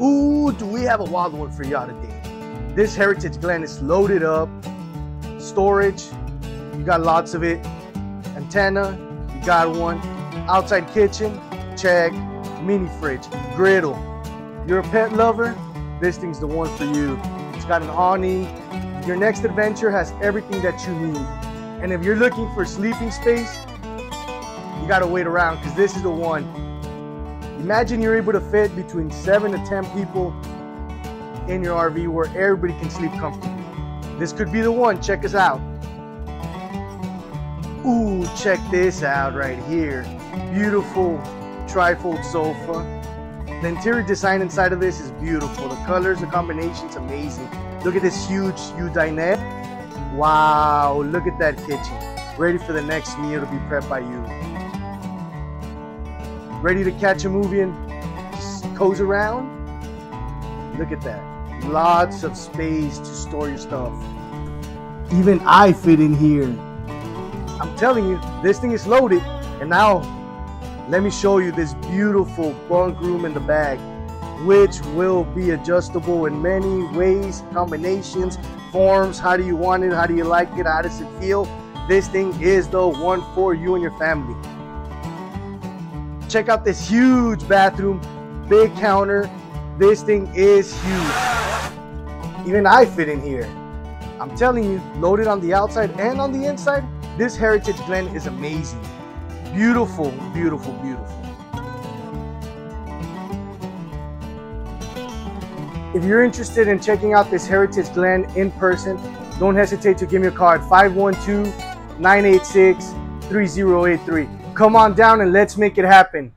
Ooh, do we have a wild one for y'all today. This Heritage Glen is loaded up. Storage, you got lots of it. Antenna, you got one. Outside kitchen, check. Mini fridge, griddle. You're a pet lover, this thing's the one for you. It's got an awning. Your next adventure has everything that you need. And if you're looking for sleeping space, you gotta wait around because this is the one. Imagine you're able to fit between seven to 10 people in your RV where everybody can sleep comfortably. This could be the one, check us out. Ooh, check this out right here. Beautiful trifold sofa. The interior design inside of this is beautiful. The colors, the combination's amazing. Look at this huge U dinette. Wow, look at that kitchen. Ready for the next meal to be prepped by you. Ready to catch a movie and just around? Look at that. Lots of space to store your stuff. Even I fit in here. I'm telling you, this thing is loaded. And now, let me show you this beautiful bunk room in the back, which will be adjustable in many ways, combinations, forms. How do you want it? How do you like it? How does it feel? This thing is the one for you and your family. Check out this huge bathroom, big counter. This thing is huge. Even I fit in here. I'm telling you, loaded on the outside and on the inside, this Heritage Glen is amazing. Beautiful, beautiful, beautiful. If you're interested in checking out this Heritage Glen in person, don't hesitate to give me a call at 512 986 3083. Come on down and let's make it happen.